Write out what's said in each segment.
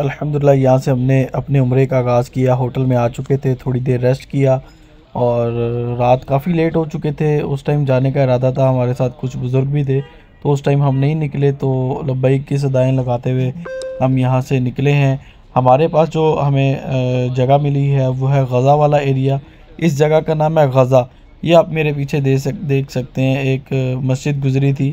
الحمدللہ یہاں سے ہم نے اپنے عمرے کا آغاز کیا، ہوٹل میں آ چکے تھے، تھوڑی دیر ریسٹ کیا اور رات کافی لیٹ ہو چکے تھے۔ اس ٹائم جانے کا ارادہ تھا، ہمارے ساتھ کچھ بزرگ بھی تھے۔ تو اس ٹائم ہم نہیں نکلے، تو لبیک کی صدائیں لگاتے ہوئے ہم یہاں سے نکلے ہیں۔ ہمارے پاس جو ہمیں جگہ ملی ہے، وہ ہے غزہ والا ایریا اس جگہ کا نام ہے غزہ۔ یہ آپ میرے پیچھے دیکھ سکتے ہیں، ایک مسجد گزری تھی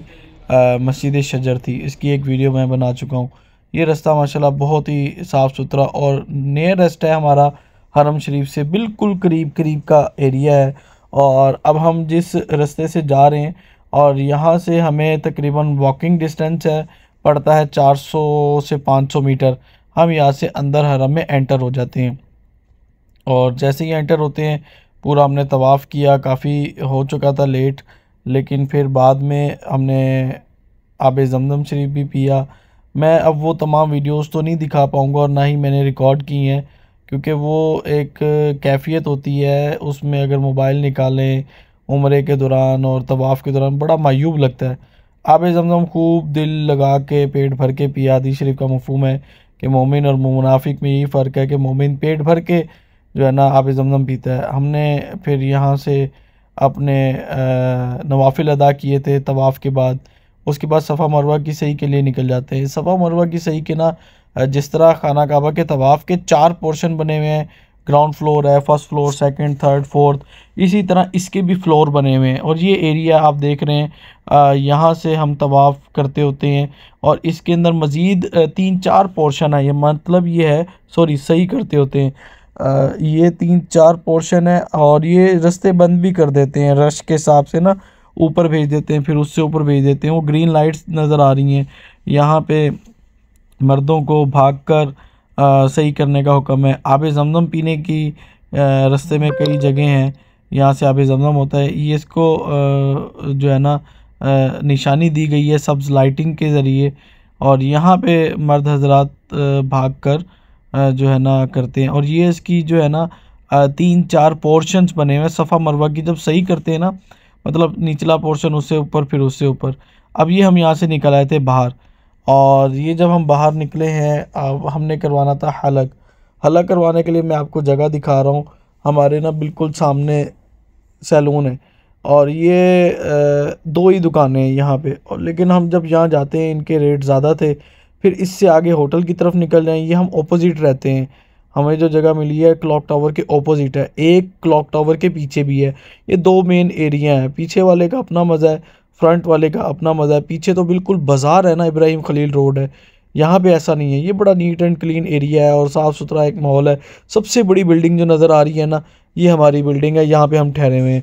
مسجد شجر تھی۔ اس کی ایک ویڈیو میں بنا چکا ہوں۔ یہ رستہ ماشاءاللہ بہت ہی صاف ستھرا اور نیئرسٹ ہے ہمارا حرم شریف سے بالکل قریب قریب کا ایریا ہے اور اب ہم جس رستے سے جا رہے ہیں اور یہاں سے ہمیں تقریباً واکنگ ڈسٹینس ہے، پڑتا ہے چار سو سے پانچ سو میٹر ہم یہاں سے اندر حرم میں انٹر ہو جاتے ہیں۔ اور جیسے ہی انٹر ہوتے ہیں، پورا ہم نے طواف کیا، کافی ہو چکا تھا لیٹ لیکن پھر بعد میں ہم نے آب زمزم شریف بھی پیا۔ میں اب وہ تمام ویڈیوز تو نہیں دکھا پاؤں گا اور نہ ہی میں نے ریکارڈ کی ہیں، کیونکہ وہ ایک کیفیت ہوتی ہے۔ اس میں اگر موبائل نکالیں عمرے کے دوران اور طواف کے دوران، بڑا معیوب لگتا ہے۔ آب زمزم خوب دل لگا کے پیٹ بھر کے پیا۔ حدیث شریف کا مفہوم ہے کہ مومن اور منافق میں یہی فرق ہے کہ مومن پیٹ بھر کے جو ہے نا آب زمزم پیتا ہے۔ ہم نے پھر یہاں سے اپنے نوافل ادا کیے تھے طواف کے بعد۔ اس کے بعد صفحہ مروہ کی صحیح کے لیے نکل جاتے ہیں۔ صفحہ مروہ کی صحیح کے نا، جس طرح خانہ کعبہ کے طواف کے چار پورشن بنے ہوئے ہیں، گراؤنڈ فلور ہے، first floor, second, third, fourth, اسی طرح اس کے بھی فلور بنے ہوئے ہیں۔ اور یہ ایریا آپ دیکھ رہے ہیں یہاں سے ہم طواف کرتے ہوتے ہیں اور اس کے اندر مزید تین چار پورشن ہے یہ مطلب یہ ہے، سوری، صحیح کرتے ہوتے ہیں۔ یہ تین چار پورشن ہے اور یہ رستے بند بھی کر دیتے ہیں، رش کے حساب سے نا۔ اوپر بھیج دیتے ہیں، پھر اس سے اوپر بھیج دیتے ہیں۔ وہ گرین لائٹس نظر آ رہی ہیں۔ یہاں پہ مردوں کو بھاگ کر صحیح کرنے کا حکم ہے۔ آب زمزم پینے کی رستے میں کئی جگہیں ہیں۔ یہاں سے آب زمزم ہوتا ہے۔ یہ اس کو جو ہے نا نشانی دی گئی ہے سبز لائٹنگ کے ذریعے۔ اور یہاں پہ مرد حضرات بھاگ کر جو ہے نا، کرتے ہیں۔ اور یہ اس کی جو ہے نا تین چار پورشنز بنے ہوئے صفحہ مروہ کی جب صحیح کرتے ہیں نا مطلب نچلا پورشن اس سے اوپر، پھر اس سے اوپر۔ اب یہ ہم یہاں سے نکل آئے تھے باہر۔ اور یہ جب ہم باہر نکلے ہیں، اب ہم نے کروانا تھا حلق۔ حلق کروانے کے لیے میں آپ کو جگہ دکھا رہا ہوں۔ ہمارے نا بالکل سامنے سیلون ہے۔ اور یہ دو ہی دکانیں ہیں یہاں پہ۔ اور لیکن ہم جب یہاں جاتے ہیں، ان کے ریٹ زیادہ تھے۔ پھر اس سے آگے ہوٹل کی طرف نکل جائیں، یہ ہم اپوزٹ رہتے ہیں۔ ہمیں جو جگہ ملی ہے کلاک ٹاور کے اپوزٹ ہے، ایک کلاک ٹاور کے پیچھے بھی ہے۔ یہ دو مین ایریا ہیں، پیچھے والے کا اپنا مزہ ہے فرنٹ والے کا اپنا مزہ ہے۔ پیچھے تو بالکل بازار ہے نا ابراہیم خلیل روڈ ہے۔ یہاں پہ ایسا نہیں ہے، یہ بڑا نیٹ اینڈ کلین ایریا ہے اور صاف ستھرا ایک ماحول ہے۔ سب سے بڑی بلڈنگ جو نظر آ رہی ہے نا، یہ ہماری بلڈنگ ہے۔ یہاں پہ ہم ٹھہرے ہوئے ہیں۔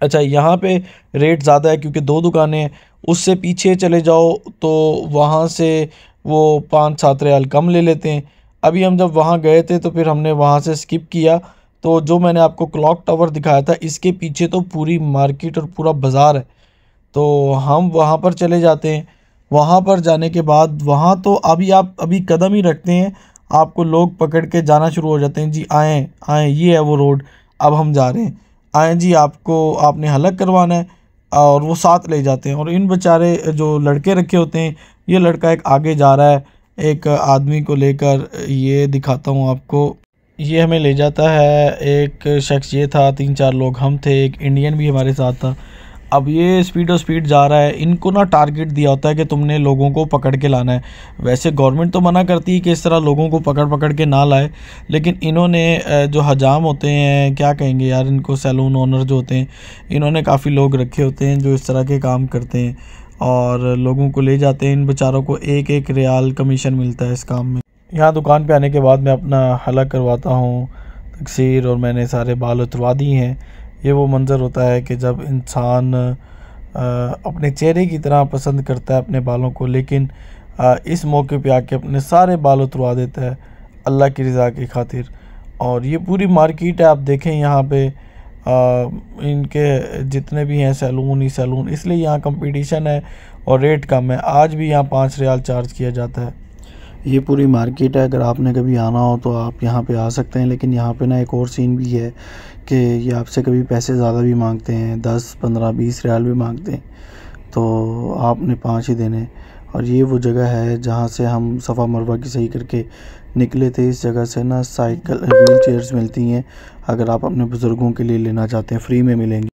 اچھا یہاں پہ ریٹ زیادہ ہے کیونکہ دو دکانیں ہیں۔ اس سے پیچھے چلے جاؤ تو وہاں سے وہ پانچ سات ریال کم لے لیتے ہیں۔ ابھی ہم جب وہاں گئے تھے تو پھر ہم نے وہاں سے سکپ کیا۔ تو جو میں نے آپ کو کلاک ٹاور دکھایا تھا، اس کے پیچھے تو پوری مارکیٹ اور پورا بازار ہے۔ تو ہم وہاں پر چلے جاتے ہیں۔ وہاں پر جانے کے بعد، وہاں تو ابھی آپ ابھی قدم ہی رکھتے ہیں۔ آپ کو لوگ پکڑ کے جانا شروع ہو جاتے ہیں۔ جی آئیں آئیں یہ ہے وہ روڈ اب ہم جا رہے ہیں۔ آئیں جی آپ کو آپ نے حلق کروانا ہے اور وہ ساتھ لے جاتے ہیں۔ اور ان بیچارے جو لڑکے رکھے ہوتے ہیں، یہ لڑکا ایک آگے جا رہا ہے۔ ایک آدمی کو لے کر یہ دکھاتا ہوں آپ کو۔ یہ ہمیں لے جاتا ہے۔ ایک شخص یہ تھا، تین چار لوگ ہم تھے، ایک انڈین بھی ہمارے ساتھ تھا۔ اب یہ سپیڈ اور سپیڈ جا رہا ہے۔ ان کو نا ٹارگٹ دیا ہوتا ہے کہ تم نے لوگوں کو پکڑ کے لانا ہے۔ ویسے گورنمنٹ تو منع کرتی ہے کہ اس طرح لوگوں کو پکڑ پکڑ کے نہ لائے، لیکن انہوں نے جو حجام ہوتے ہیں، کیا کہیں گے یار؟ ان کو سیلون اونر جو ہوتے ہیں، انہوں نے کافی لوگ رکھے ہوتے ہیں جو اس طرح کے کام کرتے ہیں۔ اور لوگوں کو لے جاتے ہیں، ان بیچاروں کو ایک ایک ریال کمیشن ملتا ہے اس کام میں۔ یہاں دکان پہ آنے کے بعد میں اپنا حلق کرواتا ہوں۔ تکثیر اور میں نے سارے بال اتروا دی ہیں۔ یہ وہ منظر ہوتا ہے کہ جب انسان اپنے چہرے کی طرح پسند کرتا ہے اپنے بالوں کو، لیکن اس موقع پہ آ کے اپنے سارے بال اتروا دیتا ہے۔ اللہ کی رضا کی خاطر۔ اور یہ پوری مارکیٹ ہے، آپ دیکھیں یہاں پہ۔ ان کے جتنے بھی ہیں سیلون ہی سیلون، اس لیے یہاں کمپٹیشن ہے اور ریٹ کم ہے۔ آج بھی یہاں پانچ ریال چارج کیا جاتا ہے۔ یہ پوری مارکیٹ ہے۔ اگر آپ نے کبھی آنا ہو تو آپ یہاں پہ آ سکتے ہیں، لیکن یہاں پہ نا ایک اور سین بھی ہے کہ یہ آپ سے کبھی پیسے زیادہ بھی مانگتے ہیں، دس، پندرہ، بیس ریال بھی مانگتے ہیں۔ تو آپ نے پانچ ہی دینے۔ اور یہ وہ جگہ ہے جہاں سے ہم صفا مروہ کی صحیح کر کے نکلے تھے۔ اس جگہ سے نا سائیکل ویل چیئرز ملتی ہیں۔ اگر آپ اپنے بزرگوں کے لیے لینا چاہتے ہیں فری میں ملیں گی۔